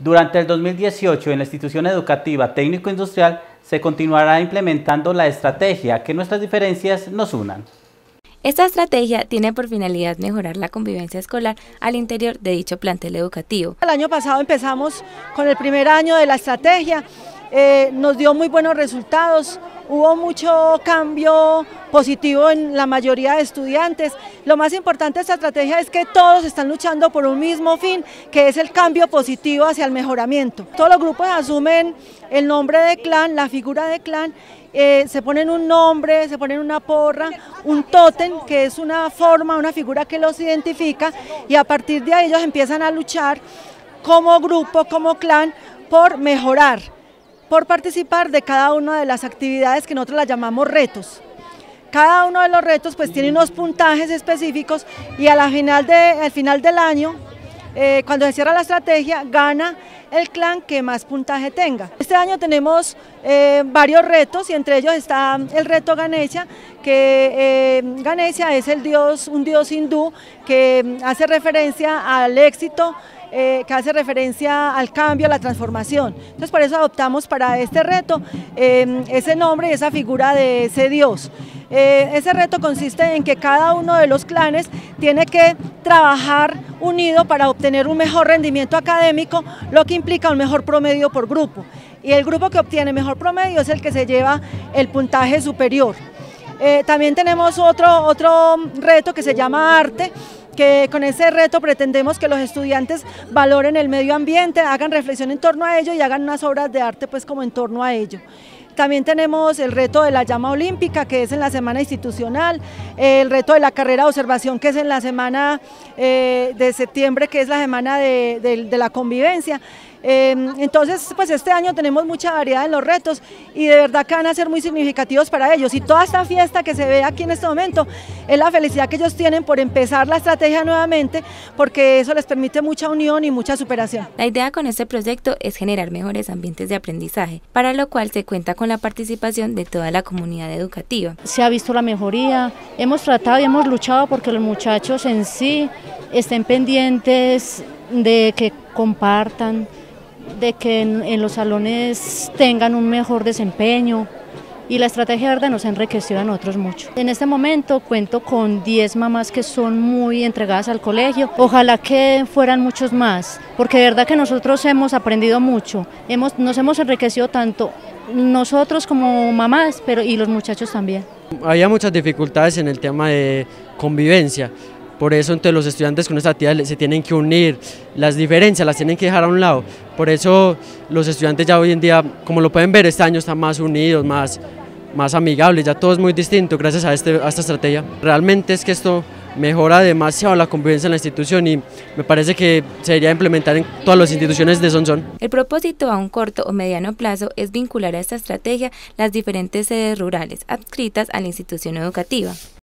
Durante el 2018 en la institución educativa técnico-industrial se continuará implementando la estrategia que nuestras diferencias nos unan. Esta estrategia tiene por finalidad mejorar la convivencia escolar al interior de dicho plantel educativo. El año pasado empezamos con el primer año de la estrategia, eh, nos dio muy buenos resultados, hubo mucho cambio positivo en la mayoría de estudiantes. Lo más importante de esta estrategia es que todos están luchando por un mismo fin, que es el cambio positivo hacia el mejoramiento. Todos los grupos asumen el nombre de clan, la figura de clan, eh, se ponen un nombre, se ponen una porra, un tótem, que es una forma, una figura que los identifica, y a partir de ahí ellos empiezan a luchar como grupo, como clan, por mejorar por participar de cada una de las actividades que nosotros las llamamos retos. Cada uno de los retos pues tiene unos puntajes específicos y a la final de, al final del año, eh, cuando se cierra la estrategia, gana el clan que más puntaje tenga. Este año tenemos eh, varios retos y entre ellos está el reto Ganesha, que eh, Ganesha es el dios, un dios hindú que hace referencia al éxito eh, que hace referencia al cambio, a la transformación. Entonces por eso adoptamos para este reto ese nombre y esa figura de ese Dios. Eh, ese reto consiste en que cada uno de los clanes tiene que trabajar unido para obtener un mejor rendimiento académico, lo que implica un mejor promedio por grupo. Y el grupo que obtiene mejor promedio es el que se lleva el puntaje superior. Eh, también tenemos otro, otro reto que se llama arte, que con ese reto pretendemos que los estudiantes valoren el medio ambiente, hagan reflexión en torno a ello y hagan unas obras de arte pues como en torno a ello. También tenemos el reto de la llama olímpica, que es en la semana institucional, el reto de la carrera de observación, que es en la semana eh, de septiembre, que es la semana de la convivencia. Em, entonces, pues este año tenemos mucha variedad en los retos y de verdad que van a ser muy significativos para ellos. Y toda esta fiesta que se ve aquí en este momento es la felicidad que ellos tienen por empezar la estrategia nuevamente, porque eso les permite mucha unión y mucha superación. La idea con este proyecto es generar mejores ambientes de aprendizaje, para lo cual se cuenta con la participación de toda la comunidad educativa. Se ha visto la mejoría, hemos tratado y hemos luchado porque los muchachos en sí estén pendientes de que compartan, de que en, los salones tengan un mejor desempeño y la estrategia verde nos ha enriquecido a nosotros mucho. En este momento cuento con 10 mamás que son muy entregadas al colegio, ojalá que fueran muchos más, porque de verdad que nosotros hemos aprendido mucho, hemos, nos hemos enriquecido tanto nosotros como mamás, pero y los muchachos también. Había muchas dificultades en el tema de convivencia, por eso entonces los estudiantes con esta actividad se tienen que unir, las diferencias las tienen que dejar a un lado. Por eso los estudiantes ya hoy en día, como lo pueden ver, este año están más unidos, más, más amigables, ya todo es muy distinto gracias a, este, a esta estrategia. Realmente es que esto mejora demasiado la convivencia en la institución y me parece que se debería implementar en todas las instituciones de Sonsón. El propósito a un corto o mediano plazo es vincular a esta estrategia las diferentes sedes rurales adscritas a la institución educativa.